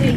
Wait.